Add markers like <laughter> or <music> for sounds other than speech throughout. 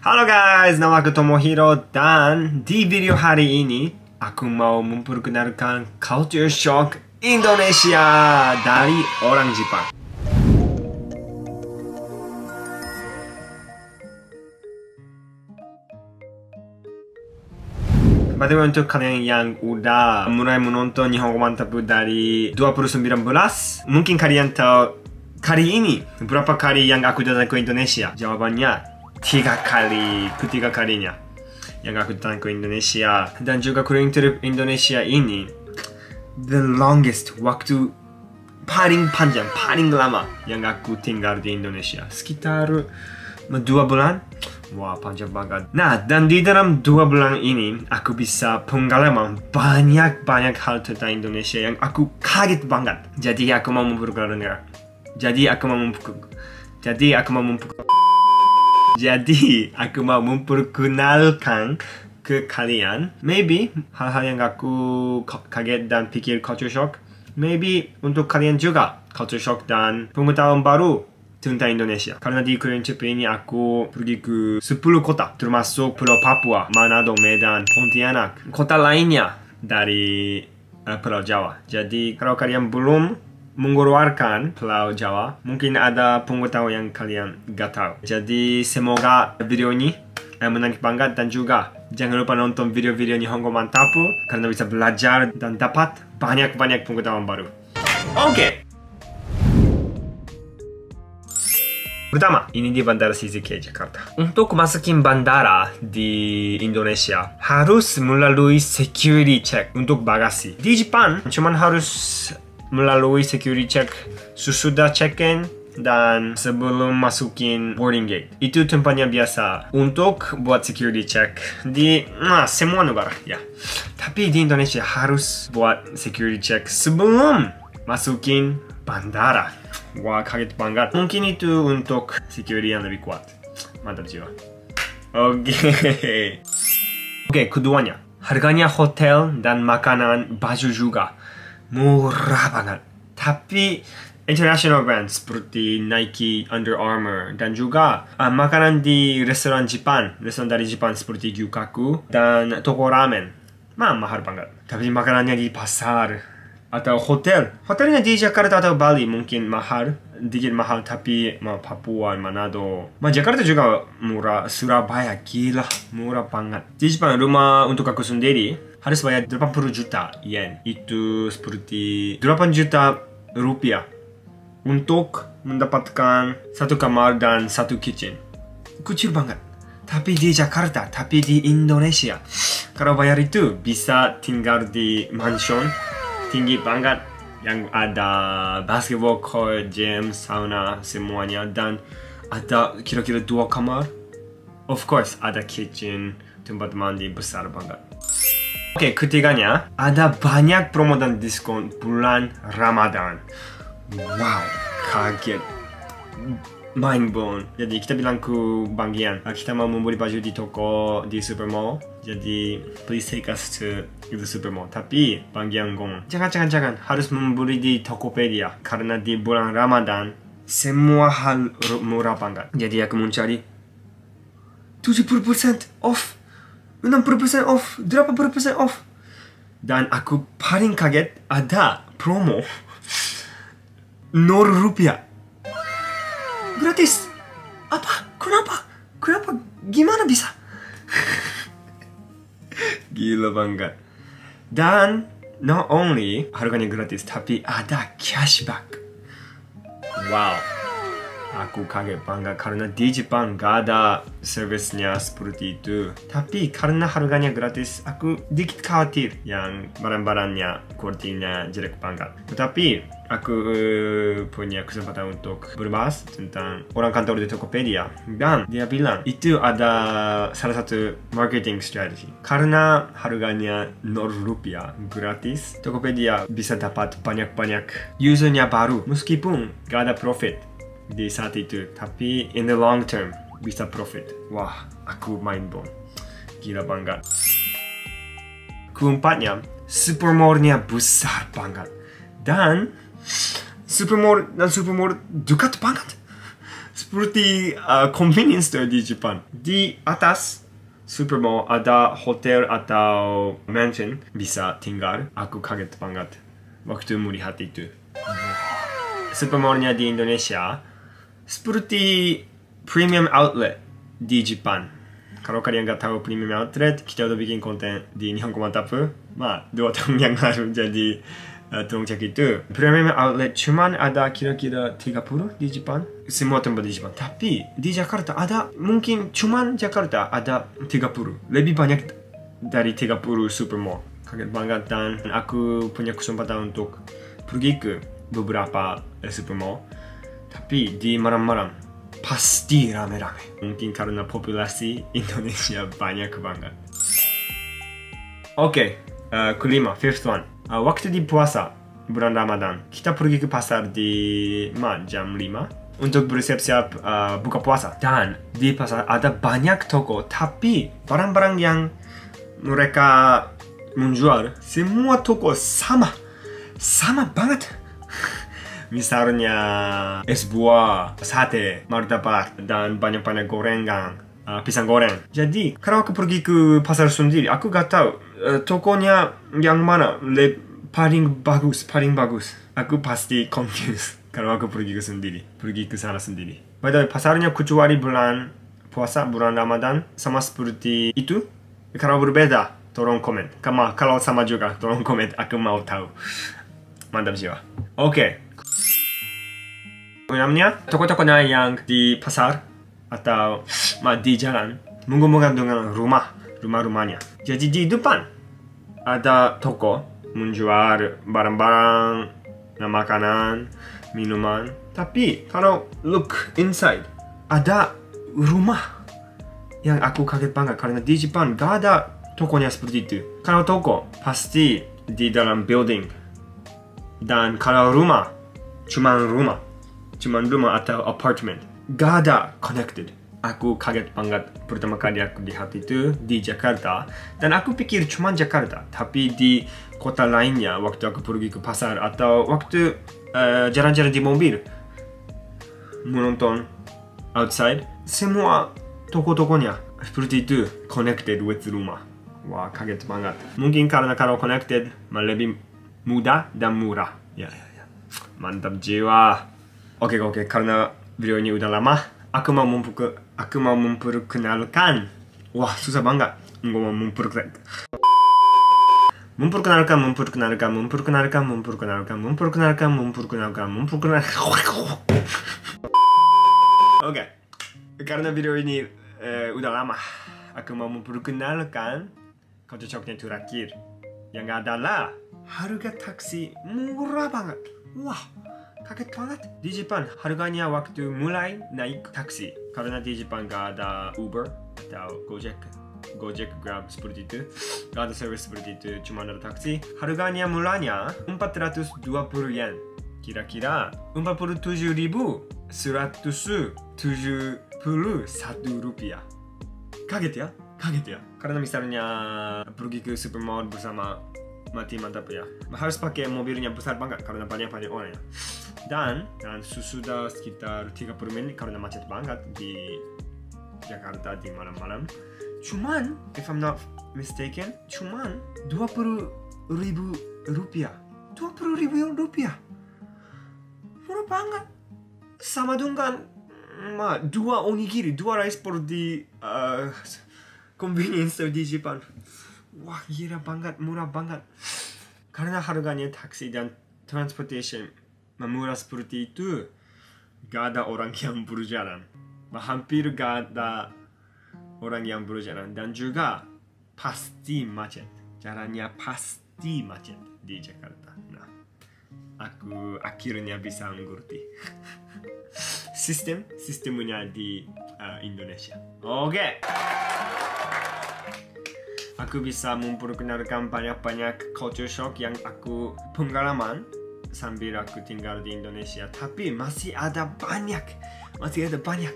Halo guys, nama aku Tomohiro dan di video hari ini aku mau memperkenalkan culture shock Indonesia dari orang Jepang. Bagaimana untuk kalian yang udah mulai menonton Nihongo Mantap dari 2019, mungkin kalian tahu kali ini berapa kali yang aku datang ke Indonesia? Jawabannya tiga kali, ketiga kalinya yang aku datang ke Indonesia. Dan juga trip Indonesia ini the longest waktu paling panjang, paling lama yang aku tinggal di Indonesia. Sekitar dua bulan. Wah, panjang banget. Nah, dan di dalam dua bulan ini, aku bisa pengalaman banyak-banyak hal tentang Indonesia yang aku kaget banget. Jadi aku mau memperkenalkan. Jadi aku mau memperkenalkan. Jadi aku mau memperkenalkan. Jadi aku mau memperkenalkan ke kalian. Maybe hal-hal yang aku kaget dan pikir culture shock. Maybe untuk kalian juga culture shock dan pengetahuan baru tentang Indonesia. Karena di Korean Trip ini aku pergi ke 10 kota, termasuk Pulau Papua, Manado, Medan, Pontianak, kota lainnya dari uh, Pulau Jawa. Jadi kalau kalian belum mengeluarkan Pulau Jawa, mungkin ada pengetahuan yang kalian gak tahu. Jadi semoga video ini uh, menarik banget dan juga jangan lupa nonton video-video Nihongo Mantapu karena bisa belajar dan dapat banyak-banyak pengetahuan baru. Oke. Okay. Pertama, ini di Bandara CZK Jakarta. Untuk masukin bandara di Indonesia, harus melalui security check untuk bagasi. Di Jepang, cuman harus melalui security check sesudah check-in dan sebelum masukin boarding gate. Itu tempatnya biasa untuk buat security check di nah, semua negara ya. Tapi di Indonesia harus buat security check sebelum masukin bandara. Wah, kaget banget. Mungkin itu untuk security yang lebih kuat. Mantap jiwa. Oke. Okay. <laughs> Oke, okay, keduanya. Harganya hotel dan makanan baju juga murah banget. Tapi international brand seperti Nike, Under Armour dan juga uh, makanan di restoran Jepang, restoran dari Jepang seperti Gyukaku dan toko ramen. Mah mahal banget. Tapi makanannya di pasar atau hotel. Hotelnya di Jakarta atau Bali mungkin mahal, dikit mahal tapi ma Papua, Manado. Ma Jakarta juga murah, Surabaya gila murah banget. Di Jepang rumah untuk aku sendiri harus bayar 80 juta yen. Itu seperti 8 juta rupiah untuk mendapatkan satu kamar dan satu kitchen. Kecil banget. Tapi di Jakarta, tapi di Indonesia, kalau bayar itu bisa tinggal di mansion tinggi banget yang ada basketball court, gym, sauna, semuanya dan ada kira-kira dua kamar. Of course, ada kitchen, tempat mandi besar banget. Oke, okay, ketiganya ada banyak promo dan diskon bulan Ramadan. Wow, kaget. Mind blown. Jadi kita bilang ke bagian, kita mau membeli baju di toko di supermall. Jadi please take us to the supermall. Tapi bagian ngomong, jangan jangan jangan harus membeli di Tokopedia karena di bulan Ramadan semua hal murah banget. Jadi aku mencari 70% off, 60% off, 80% off. Dan aku paling kaget ada promo 0 rupiah gratis. Apa? Kenapa? Kenapa? Gimana bisa? <laughs> Gila banget. Dan not only harganya gratis, tapi ada cashback. Wow. Aku kaget banget karena di Jepang gak ada servisnya seperti itu. Tapi karena harganya gratis, aku dikit khawatir yang barang-barangnya kualitinya jelek banget. Tetapi aku uh, punya kesempatan untuk berbahas tentang orang kantor di Tokopedia dan dia bilang itu ada salah satu marketing strategy karena harganya 0 rupiah gratis Tokopedia bisa dapat banyak-banyak usernya baru meskipun gak ada profit di saat itu tapi in the long term bisa profit wah aku mind blown gila banget keempatnya supermallnya besar banget dan supermall dan supermall dekat banget seperti uh, convenience store di Jepang. Di atas super mall ada hotel atau mansion bisa tinggal. Aku kaget banget waktu melihat itu. Super mallnya di Indonesia seperti premium outlet di Jepang. Kalau kalian nggak tahu premium outlet, kita udah bikin konten di Nihongo Mantap. Ma, dua <laughs> tahun yang lalu jadi uh, tolong cek itu. Premium outlet cuman ada kira-kira 30 di Jepang. Semua tempat di Jepang. Tapi di Jakarta ada mungkin cuman Jakarta ada 30. Lebih banyak dari 30 super mall. Kaget banget dan aku punya kesempatan untuk pergi ke beberapa super mall. Tapi di malam-malam pasti rame-rame. Mungkin karena populasi Indonesia banyak banget. Oke, okay, uh, kelima, fifth one. Uh, waktu di puasa bulan Ramadan, kita pergi ke pasar di ma, jam 5 untuk bersiap-siap uh, buka puasa. Dan di pasar ada banyak toko, tapi barang-barang yang mereka menjual, semua toko sama. Sama banget misalnya es buah, sate, martabak, dan banyak-banyak gorengan, uh, pisang goreng. Jadi, kalau aku pergi ke pasar sendiri, aku gak tahu uh, tokonya yang mana le paling bagus, paling bagus. Aku pasti <laughs> confused kalau aku pergi ke sendiri, pergi ke sana sendiri. By the way, pasarnya kecuali bulan puasa, bulan Ramadan, sama seperti itu. Kalau berbeda, tolong komen. Kama, kalau sama juga, tolong komen. Aku mau tahu. <laughs> Mantap jiwa. Oke. Okay. Toko-tokonya yang di pasar atau ma, di jalan menghubungkan dengan rumah, rumah-rumahnya. Jadi di depan ada toko menjual barang-barang, makanan, minuman. Tapi kalau look inside ada rumah yang aku kaget banget karena di Jepang gak ada tokonya seperti itu. Kalau toko pasti di dalam building dan kalau rumah cuma rumah cuma rumah atau apartment. Gak ada connected. Aku kaget banget pertama kali aku lihat itu di Jakarta. Dan aku pikir cuma Jakarta. Tapi di kota lainnya waktu aku pergi ke pasar atau waktu jalan-jalan uh, di mobil. Menonton outside. Semua toko-tokonya seperti itu connected with rumah. Wah kaget banget. Mungkin karena kalau connected lebih mudah dan murah. Ya, ya, ya. Mantap jiwa. Oke okay, oke, okay. karena video ini udah lama, aku mau memperke, aku mau memperkenalkan. Wah, susah banget. Gue mau memperkenalkan. Memperkenalkan, memperkenalkan, memperkenalkan, memperkenalkan, memperkenalkan, memperkenalkan, memperkenalkan. Oke, okay. karena video ini uh, udah lama, aku mau memperkenalkan kau cocoknya terakhir yang adalah harga taksi murah banget. Wah, kaget banget. Di Jepang, harganya waktu mulai naik taksi. Karena di Jepang gak ada Uber atau Gojek. Gojek, Grab seperti itu. Gak ada service seperti itu, cuma ada taksi. Harganya mulanya 420 yen. Kira-kira 47 ribu 171 rupiah. Kaget ya? Kaget ya? Karena misalnya pergi ke supermarket bersama mati mantap ya. Harus pakai mobilnya besar banget karena banyak-banyak orang ya. Dan, dan sudah sekitar 30 menit karena macet banget di Jakarta di malam-malam. Cuman, if I'm not mistaken, cuman 20 ribu rupiah. 20 ribu rupiah. Murah banget. Sama dengan ma, dua onigiri, dua rice bowl di uh, convenience store di Jepang. Wah, gila banget, murah banget. Karena harganya taksi dan transportation murah seperti itu gak ada orang yang berjalan. Hampir gak ada orang yang berjalan. Dan juga pasti macet. Jalannya pasti macet di Jakarta. Nah aku akhirnya bisa mengerti <laughs> sistem sistemnya di uh, Indonesia. Oke. Okay. aku bisa memperkenalkan banyak-banyak culture shock yang aku pengalaman sambil aku tinggal di Indonesia. Tapi masih ada banyak masih ada banyak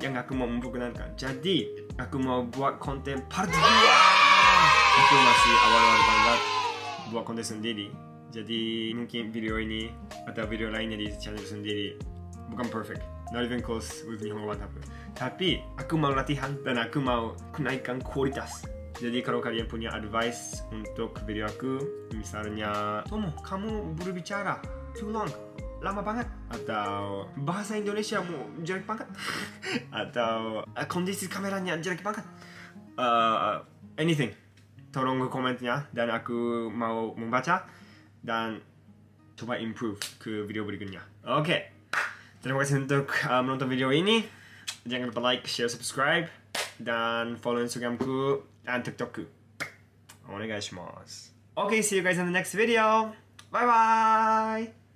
yang aku mau memperkenalkan. Jadi aku mau buat konten part 2 aku masih awal-awal banget buat konten sendiri. Jadi mungkin video ini atau video lainnya di channel sendiri. Bukan perfect. Not even close with Nihongo Bantapu. Tapi aku mau latihan dan aku mau kenaikan kualitas. Jadi kalau kalian punya advice untuk video aku, misalnya, Tomo, kamu berbicara too long, lama banget. Atau bahasa Indonesia mu jelek banget. <laughs> Atau uh, kondisi kameranya jelek banget. Uh, anything. Tolong komennya dan aku mau membaca dan coba improve ke video berikutnya. Oke. Okay. Terima kasih untuk uh, menonton video ini. Jangan lupa like, share, subscribe dan follow Instagramku dan TikTokku. Onegai shimasu. Okay, see you guys in the next video. Bye bye.